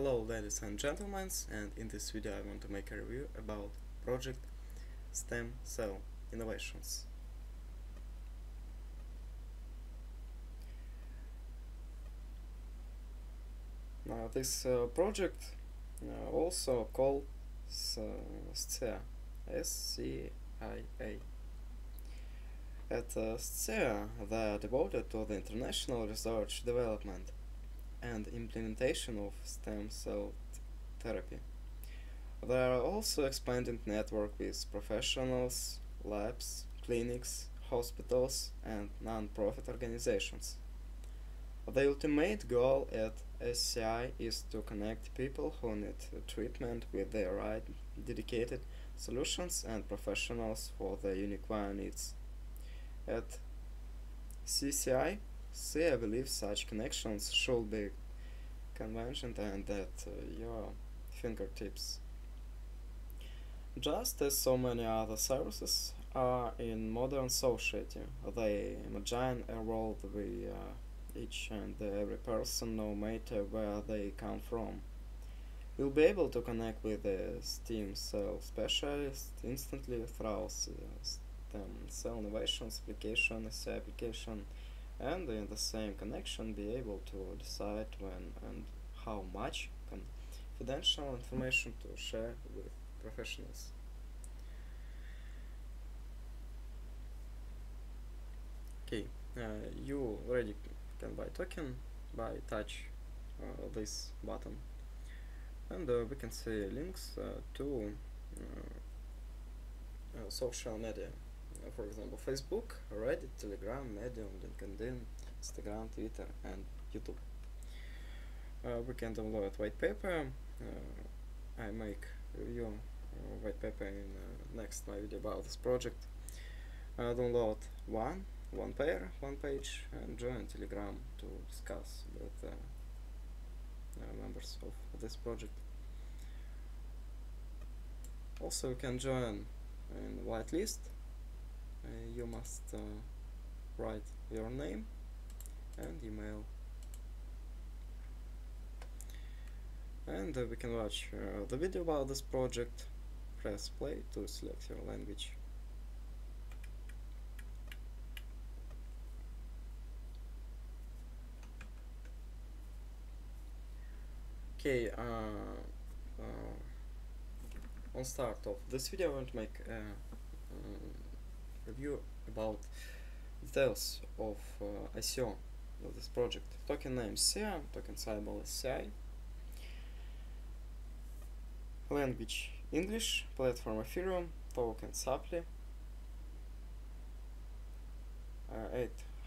Hello ladies and gentlemen and in this video I want to make a review about project stem cell innovations. Now this uh, project uh, also called uh, SCIA S-C-I-A at uh, SCIA they are devoted to the international research development and implementation of stem cell therapy. They are also expanding network with professionals, labs, clinics, hospitals and non-profit organizations. The ultimate goal at SCI is to connect people who need treatment with the right dedicated solutions and professionals for their unique needs. At SCI, See, I believe such connections should be convenient and at uh, your fingertips. Just as so many other services are in modern society, they imagine a world where uh, each and every person, no matter where they come from, will be able to connect with the stem cell specialist instantly through stem cell innovations application, application and in the same connection be able to decide when and how much confidential information to share with professionals. Okay, uh, you already can buy token by touch uh, this button and uh, we can see links uh, to uh, uh, social media for example, Facebook, Reddit, Telegram, Medium, LinkedIn, Instagram, Twitter, and YouTube. Uh, we can download white paper. Uh, I make review uh, white paper in uh, next my video about this project. Uh, download one, one pair, one page, and join Telegram to discuss with members of this project. Also, you can join in whitelist uh, you must uh, write your name and email. And uh, we can watch uh, the video about this project. Press play to select your language. Okay uh, uh, on start of this video I want to make um, review about details of uh, ICO of this project. Token name SCIA, token symbol SCI, language English, platform Ethereum, token Supply, uh,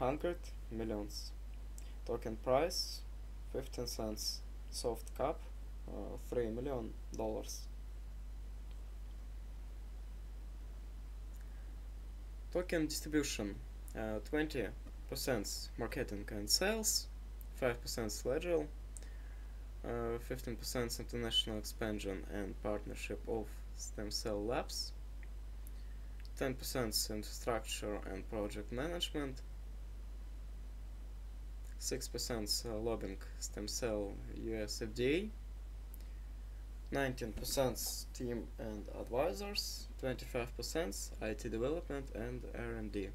800 millions, token price 15 cents, soft cap uh, 3 million dollars. Token distribution 20% uh, marketing and sales, 5% Ledger, 15% uh, international expansion and partnership of stem cell labs, 10% infrastructure and project management, 6% uh, lobbying stem cell US FDA, 19% team and advisors, 25% IT development and R&D.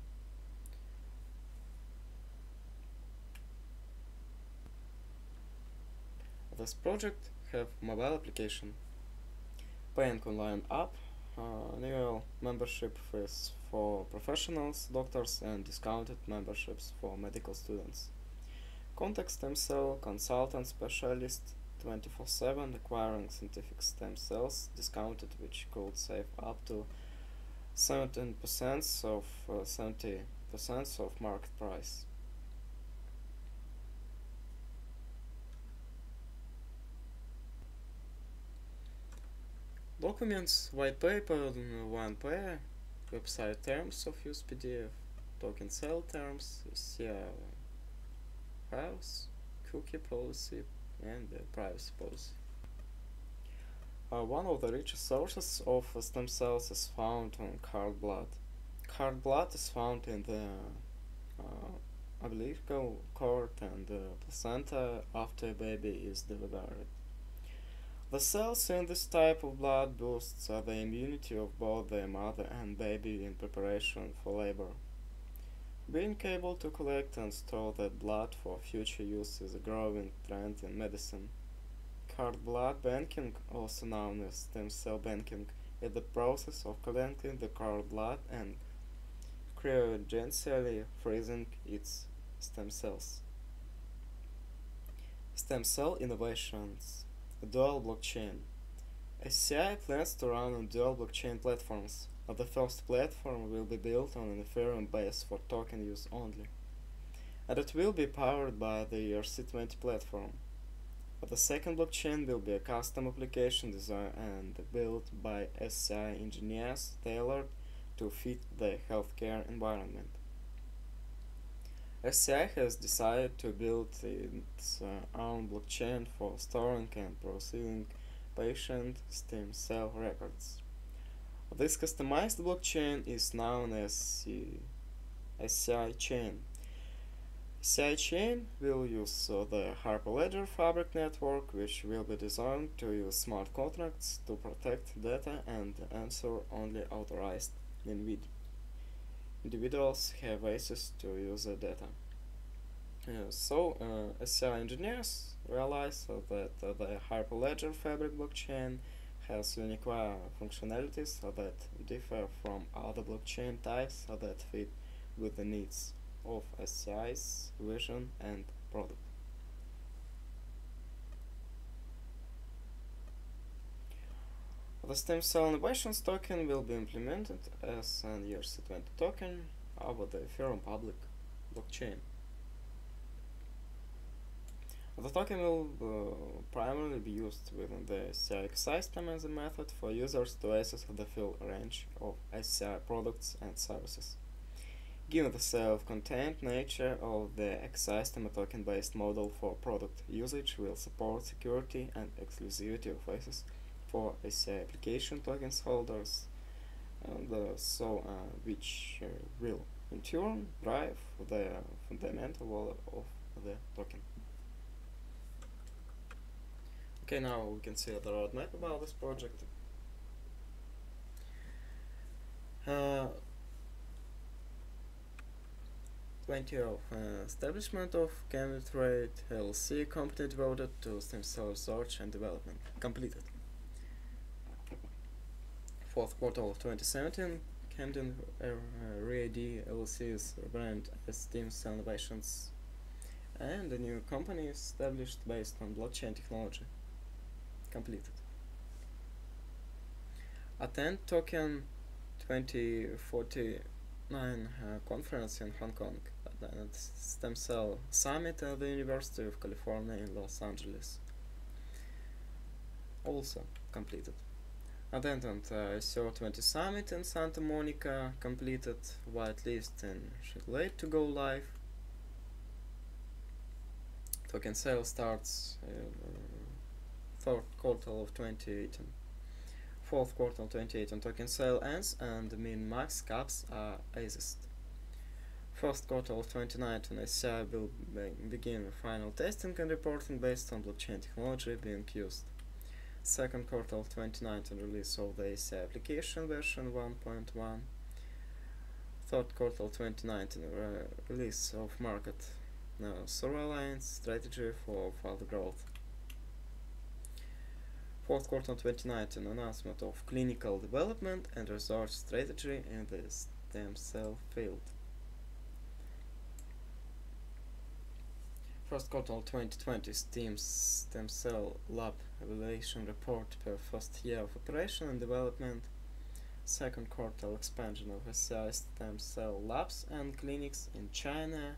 This project have mobile application, paying online app, uh, annual membership fees for professionals, doctors and discounted memberships for medical students. Contact stem cell consultant specialist 24-7 acquiring scientific stem cells discounted which could save up to 17% of uh, 70% of market price. Documents, white paper, one pair, website terms of use PDF, token cell terms, CR files, cookie policy, and the privacy policy. Uh, one of the richest sources of stem cells is found in cord blood. Cord blood is found in the uh, umbilical cord and the placenta after a baby is delivered. The cells in this type of blood boosts the immunity of both the mother and baby in preparation for labor. Being able to collect and store that blood for future use is a growing trend in medicine. Cord blood banking, also known as stem cell banking, is the process of collecting the cord blood and cryogenically freezing its stem cells. Stem cell innovations, dual blockchain. SCI plans to run on dual blockchain platforms the first platform will be built on an Ethereum base for token use only, and it will be powered by the ERC20 platform. The second blockchain will be a custom application designed and built by SCI engineers tailored to fit the healthcare environment. SCI has decided to build its uh, own blockchain for storing and processing patient stem cell records. This customized blockchain is known as SCI chain. SCI chain will use uh, the Hyperledger Fabric network, which will be designed to use smart contracts to protect data and answer only authorized individuals have access to use the data. So, uh, SCI engineers realize that uh, the Hyperledger Fabric blockchain has unique uh, functionalities that differ from other blockchain types that fit with the needs of SCI's vision and product. The stem cell innovations token will be implemented as an ERC20 token over the Ethereum public blockchain. The token will uh, primarily be used within the SCI system as a method for users to access the full range of SCI products and services. Given the self-contained nature of the ecosystem, a token-based model for product usage will support security and exclusivity of access for SCI application tokens holders, and uh, so uh, which uh, will in turn drive the fundamental value of the token. Okay, now we can see the roadmap about this project. Uh, plenty of uh, establishment of Candidate Trade LLC company devoted to stem cell research and development completed. Fourth quarter of 2017, Camden uh, LLC is rebranded as Stem Cell Innovations and a new company established based on blockchain technology completed. Attend Token 2049 uh, conference in Hong Kong at Stem Cell Summit at the University of California in Los Angeles. Also completed. Attended uh, SO20 Summit in Santa Monica completed whitelist and late to go live. Token sale starts uh, third quarter of 2018. Um, fourth quarter of 2018 token sale ends and the min max caps are assessed. First quarter of 2019 SCI will uh, begin final testing and reporting based on blockchain technology being used. Second quarter of 2019 release of the SCI application version 1.1. Third quarter of 2019 re uh, release of market uh, surveillance strategy for further growth fourth quarter 2019 announcement of clinical development and research strategy in the stem cell field. First quarter 2020 STEAM Stem Cell Lab Evaluation Report per first year of operation and development. Second quarter expansion of SCI stem cell labs and clinics in China,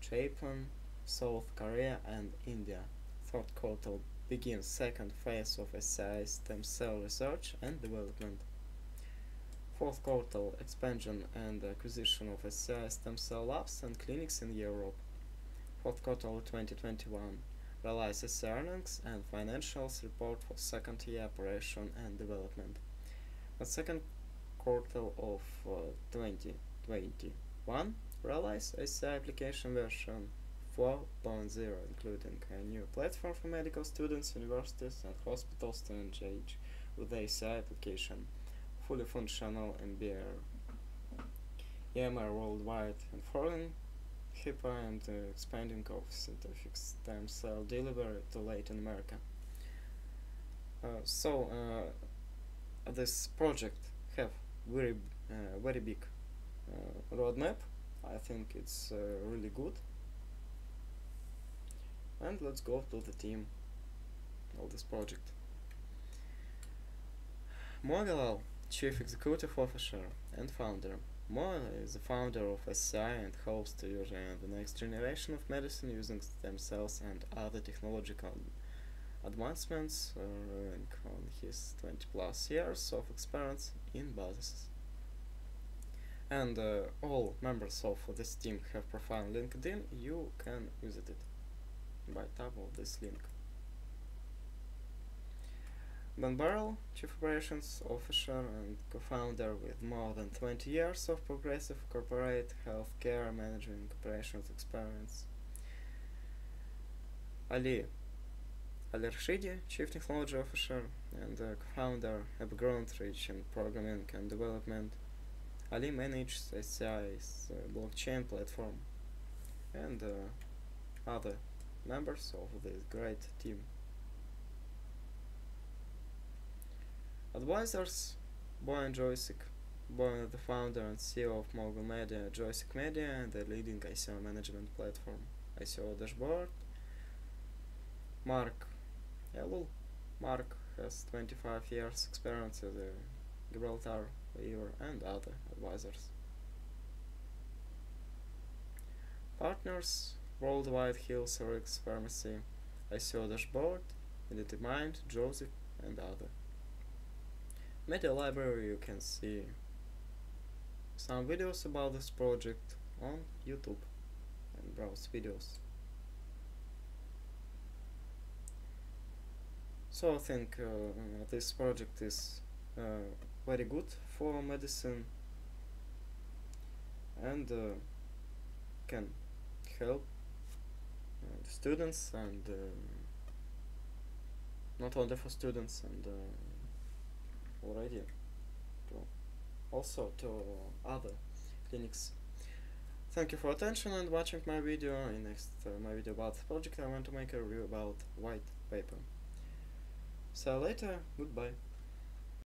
Japan, South Korea and India. Third quarter begins second phase of SCI stem cell research and development. Fourth quarter expansion and acquisition of SCI stem cell labs and clinics in Europe. Fourth quarter 2021 realize SCI earnings and financials report for second year operation and development. The second quarter of uh, 2021 realize SCI application version 4.0, including a new platform for medical students, universities, and hospitals to engage with SCI application, fully functional MBR, EMR worldwide, and foreign HIPAA and uh, expanding of scientific stem cell delivery to Latin America. Uh, so uh, this project have very uh, very big uh, roadmap. I think it's uh, really good. And let's go to the team of this project. Mogalal, Chief Executive Officer and Founder. Mo is the founder of SCI and hopes to use the next generation of medicine using stem cells and other technological advancements uh, on his 20 plus years of experience in basis. And uh, all members of this team have profile on LinkedIn, you can visit it by tap of this link. Ben Barrel, Chief Operations Officer and co-founder with more than 20 years of progressive corporate healthcare management operations experience. Ali Ali Rashidi, Chief Technology Officer and uh, co-founder, background rich in programming and development. Ali manages SCI's uh, blockchain platform and uh, other members of this great team. Advisors, Boyan Joysic, Boyan the founder and CEO of Mogul Media, Joysic Media and the leading ICO management platform, ICO Dashboard. Mark Elul, Mark has 25 years experience as a Gibraltar Weaver and other advisors. Partners, Worldwide Hills Rx Pharmacy, ICO Dashboard, Unity Mind, Joseph and other. Media library you can see some videos about this project on YouTube and browse videos. So I think uh, this project is uh, very good for medicine and uh, can help the students and uh, not only for students and uh, already to also to other clinics. Thank you for attention and watching my video. In next uh, my video about the project I want to make a review about white paper. See you later, goodbye.